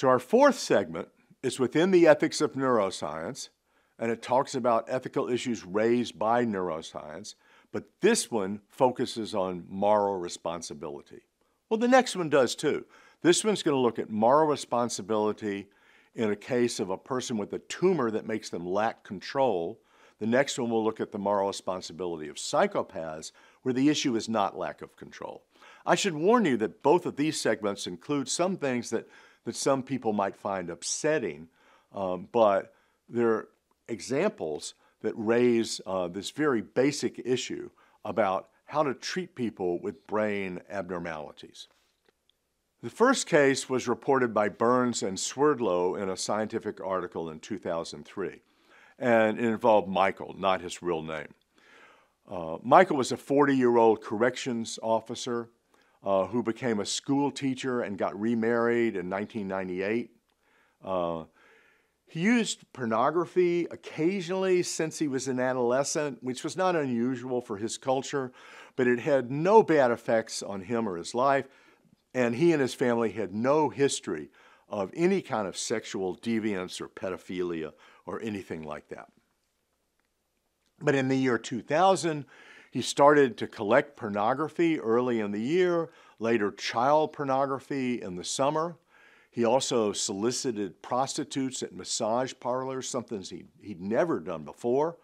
So, our fourth segment is within the ethics of neuroscience, and it talks about ethical issues raised by neuroscience, but this one focuses on moral responsibility. Well, the next one does too. This one's going to look at moral responsibility in a case of a person with a tumor that makes them lack control. The next one will look at the moral responsibility of psychopaths, where the issue is not lack of control. I should warn you that both of these segments include some things that, that some people might find upsetting, um, but they're examples that raise uh, this very basic issue about how to treat people with brain abnormalities. The first case was reported by Burns and Swerdlow in a scientific article in 2003, and it involved Michael, not his real name. Uh, Michael was a 40 year old corrections officer uh, who became a school teacher and got remarried in 1998. Uh, he used pornography occasionally since he was an adolescent, which was not unusual for his culture, but it had no bad effects on him or his life, and he and his family had no history of any kind of sexual deviance or pedophilia or anything like that. But in the year 2000, he started to collect pornography early in the year, later, child pornography in the summer. He also solicited prostitutes at massage parlors, something he, he'd never done before.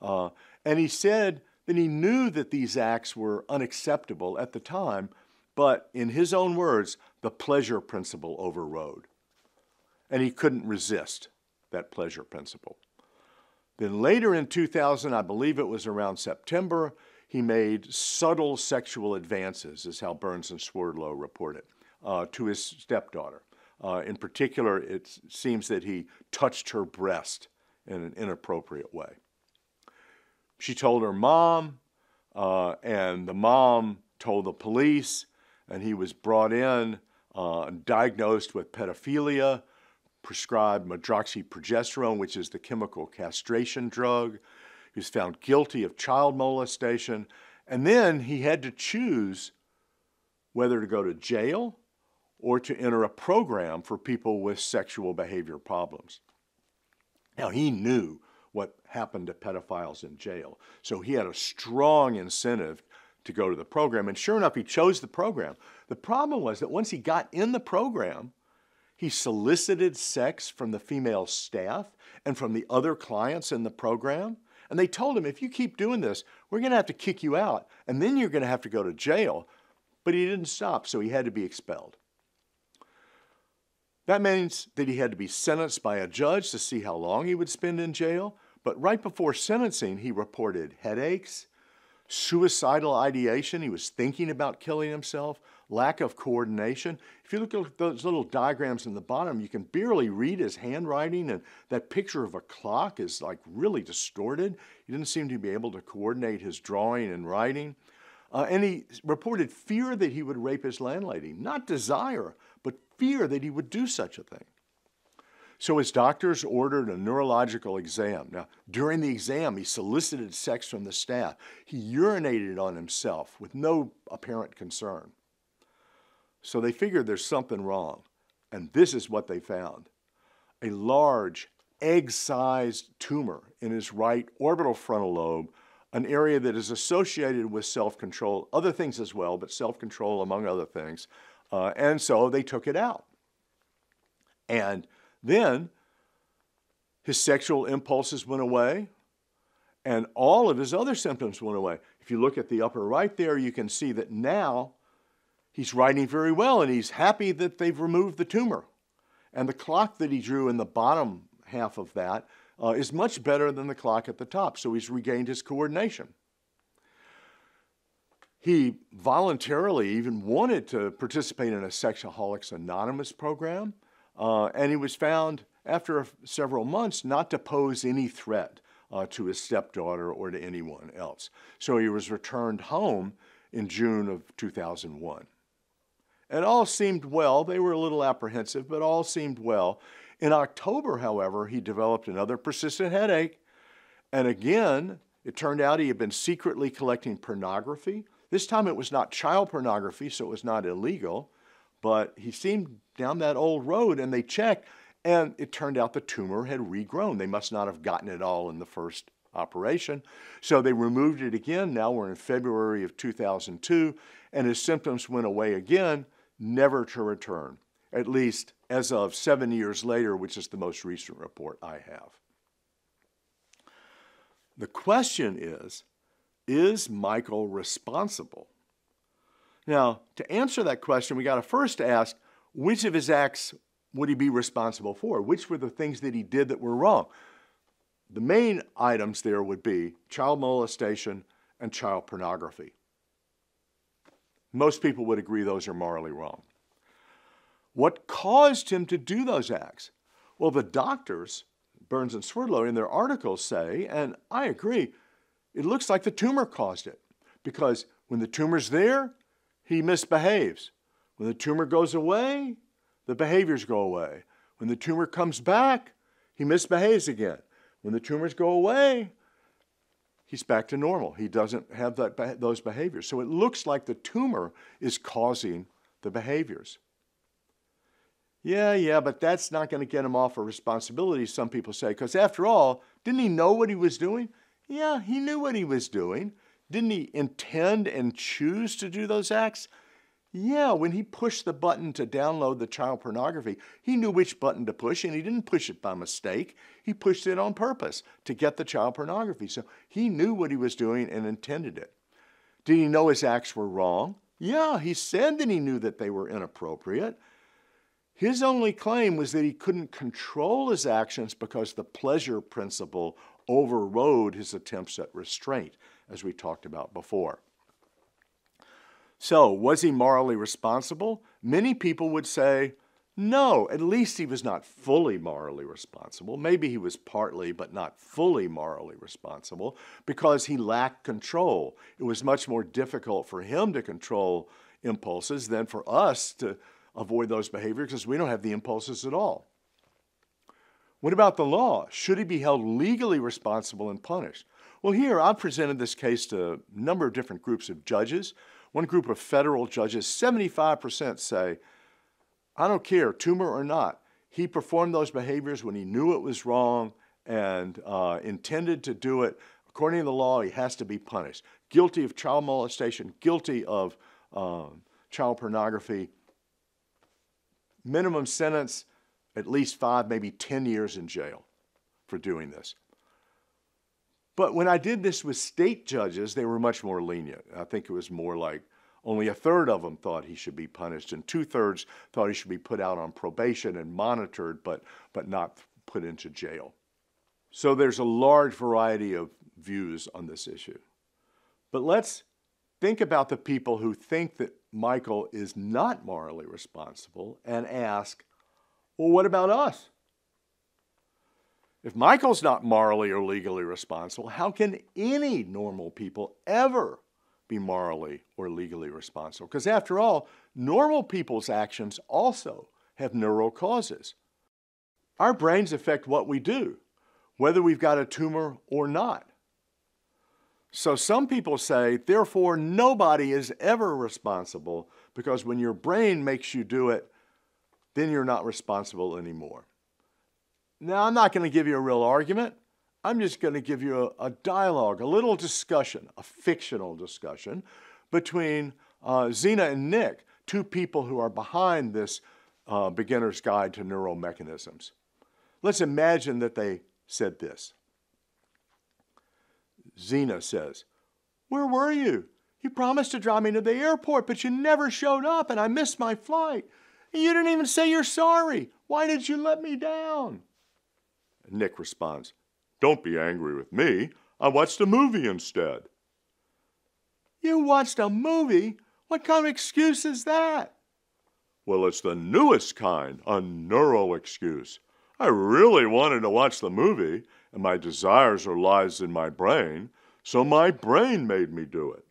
Uh, and he said that he knew that these acts were unacceptable at the time, but in his own words, the pleasure principle overrode. And he couldn't resist that pleasure principle. Then later in 2000, I believe it was around September, he made subtle sexual advances, is how Burns and Swerdlow reported, uh, to his stepdaughter. Uh, in particular, it seems that he touched her breast in an inappropriate way. She told her mom, uh, and the mom told the police, and he was brought in, uh, diagnosed with pedophilia, prescribed medroxyprogesterone, which is the chemical castration drug. He was found guilty of child molestation, and then he had to choose whether to go to jail or to enter a program for people with sexual behavior problems. Now, he knew what happened to pedophiles in jail, so he had a strong incentive to go to the program. And sure enough, he chose the program. The problem was that once he got in the program, he solicited sex from the female staff and from the other clients in the program. And they told him, if you keep doing this, we're going to have to kick you out, and then you're going to have to go to jail. But he didn't stop, so he had to be expelled. That means that he had to be sentenced by a judge to see how long he would spend in jail. But right before sentencing, he reported headaches, suicidal ideation. He was thinking about killing himself, lack of coordination. If you look at those little diagrams in the bottom, you can barely read his handwriting, and that picture of a clock is like really distorted. He didn't seem to be able to coordinate his drawing and writing. Uh, and he reported fear that he would rape his landlady, not desire, but fear that he would do such a thing. So his doctors ordered a neurological exam. Now, during the exam, he solicited sex from the staff. He urinated on himself with no apparent concern. So they figured there's something wrong. And this is what they found a large, egg sized tumor in his right orbital frontal lobe, an area that is associated with self control, other things as well, but self control among other things. Uh, and so they took it out. And then his sexual impulses went away, and all of his other symptoms went away. If you look at the upper right there, you can see that now he's writing very well and he's happy that they've removed the tumor. And the clock that he drew in the bottom half of that uh, is much better than the clock at the top, so he's regained his coordination. He voluntarily even wanted to participate in a Sexaholics Anonymous program, uh, and he was found after several months not to pose any threat uh, to his stepdaughter or to anyone else. So he was returned home in June of 2001. And all seemed well. They were a little apprehensive, but all seemed well. In October, however, he developed another persistent headache. And again, it turned out he had been secretly collecting pornography. This time it was not child pornography, so it was not illegal, but he seemed down that old road and they checked and it turned out the tumor had regrown. They must not have gotten it all in the first operation. So they removed it again. Now we're in February of 2002 and his symptoms went away again, never to return, at least as of seven years later, which is the most recent report I have. The question is Is Michael responsible? Now, to answer that question, we got to first ask which of his acts would he be responsible for? Which were the things that he did that were wrong? The main items there would be child molestation and child pornography. Most people would agree those are morally wrong. What caused him to do those acts? Well, the doctors, Burns and Swerdlow, in their articles say, and I agree, it looks like the tumor caused it. Because when the tumor's there, he misbehaves. When the tumor goes away, the behaviors go away. When the tumor comes back, he misbehaves again. When the tumors go away, he's back to normal. He doesn't have that, those behaviors. So it looks like the tumor is causing the behaviors. Yeah, yeah, but that's not going to get him off of responsibility, some people say, because after all, didn't he know what he was doing? Yeah, he knew what he was doing. Didn't he intend and choose to do those acts? Yeah, when he pushed the button to download the child pornography, he knew which button to push and he didn't push it by mistake. He pushed it on purpose to get the child pornography. So he knew what he was doing and intended it. Did he know his acts were wrong? Yeah, he said that he knew that they were inappropriate. His only claim was that he couldn't control his actions because the pleasure principle overrode his attempts at restraint, as we talked about before. So, was he morally responsible? Many people would say, no, at least he was not fully morally responsible. Maybe he was partly, but not fully morally responsible because he lacked control. It was much more difficult for him to control impulses than for us to avoid those behaviors because we don't have the impulses at all. What about the law? Should he be held legally responsible and punished? Well, here I've presented this case to a number of different groups of judges. One group of federal judges, 75% say, I don't care, tumor or not. He performed those behaviors when he knew it was wrong and uh, intended to do it. According to the law, he has to be punished. Guilty of child molestation, guilty of um, child pornography, minimum sentence at least five, maybe 10 years in jail for doing this. But when I did this with state judges, they were much more lenient. I think it was more like only a third of them thought he should be punished, and two thirds thought he should be put out on probation and monitored, but, but not put into jail. So there's a large variety of views on this issue. But let's think about the people who think that Michael is not morally responsible and ask, well, what about us? If Michael's not morally or legally responsible, how can any normal people ever be morally or legally responsible? Because after all, normal people's actions also have neural causes. Our brains affect what we do, whether we've got a tumor or not. So some people say, therefore, nobody is ever responsible because when your brain makes you do it, then you're not responsible anymore. Now, I'm not going to give you a real argument. I'm just going to give you a, a, dialogue, a little discussion, a fictional discussion between uh, Zena and Nick, two people who are behind this uh, beginner's guide to neural mechanisms. Let's imagine that they said this. Zena says, Where were you? You promised to drive me to the airport, but you never showed up and I missed my flight. You didn't even say you're sorry. Why did you let me down? Nick responds, Don't be angry with me. I watched a movie instead. You watched a movie? What kind of excuse is that? Well, it's the newest kind, a neural excuse. I really wanted to watch the movie, and my desires are lies in my brain, so my brain made me do it.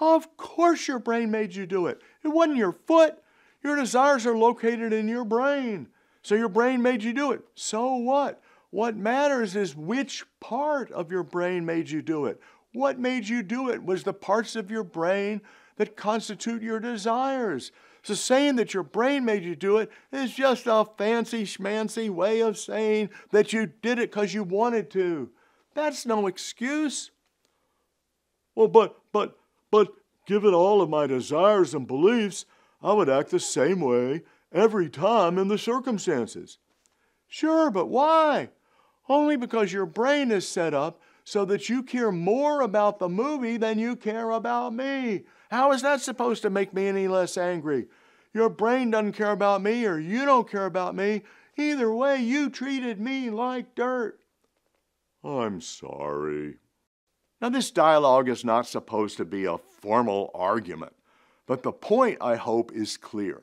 Of course, your brain made you do it. It wasn't your foot. Your desires are located in your brain. So your brain made you do it. So what? What matters is which part of your brain made you do it. What made you do it was the parts of your brain that constitute your desires. So saying that your brain made you do it is just a fancy schmancy way of saying that you did it because you wanted to. That's no excuse. Well, but, but, but, given all of my desires and beliefs, I would act the same way every time in the circumstances. Sure, but why? Only because your brain is set up so that you care more about the movie than you care about me. How is that supposed to make me any less angry? Your brain doesn't care about me or you don't care about me. Either way, you treated me like dirt. I'm sorry. Now, this dialogue is not supposed to be a formal argument, but the point, I hope, is clear.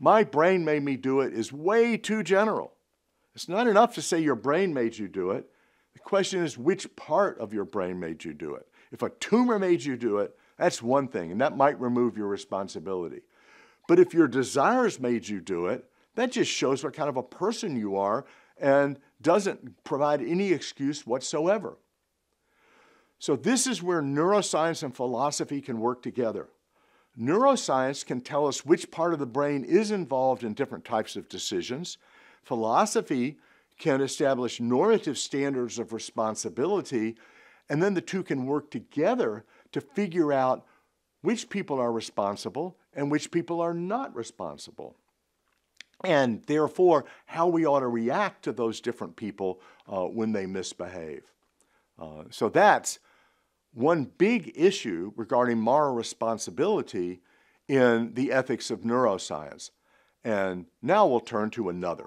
My brain made me do it is way too general. It's not enough to say your brain made you do it. The question is which part of your brain made you do it. If a tumor made you do it, that's one thing, and that might remove your responsibility. But if your desires made you do it, that just shows what kind of a person you are and doesn't provide any excuse whatsoever. So, this is where neuroscience and philosophy can work together. Neuroscience can tell us which part of the brain is involved in different types of decisions. Philosophy can establish normative standards of responsibility, and then the two can work together to figure out which people are responsible and which people are not responsible. And therefore, how we ought to react to those different people uh, when they misbehave. Uh, so that's one big issue regarding moral responsibility in the ethics of neuroscience. And now we'll turn to another.